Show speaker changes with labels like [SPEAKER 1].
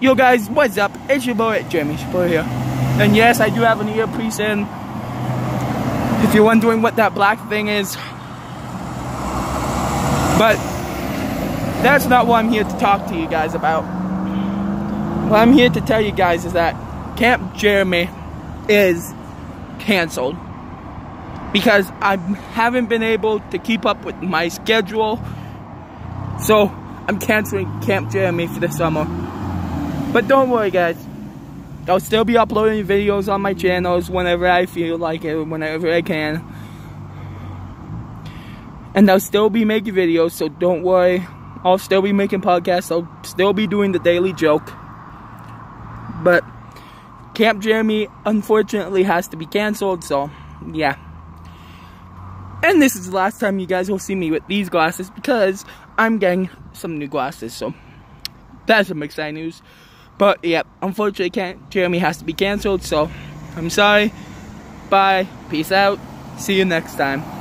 [SPEAKER 1] Yo guys, what's up? It's your boy Jeremy Shapiro here. And yes, I do have an earpiece in. If you're wondering what that black thing is. But that's not what I'm here to talk to you guys about. What I'm here to tell you guys is that Camp Jeremy is canceled. Because I haven't been able to keep up with my schedule. So I'm canceling Camp Jeremy for the summer. But don't worry guys. I'll still be uploading videos on my channels whenever I feel like it, whenever I can. And I'll still be making videos, so don't worry. I'll still be making podcasts. I'll still be doing the daily joke. But Camp Jeremy unfortunately has to be canceled, so yeah. And this is the last time you guys will see me with these glasses because I'm getting some new glasses, so that's some exciting news. But yeah, unfortunately, Camp, Jeremy has to be canceled. So I'm sorry. Bye. Peace out. See you next time.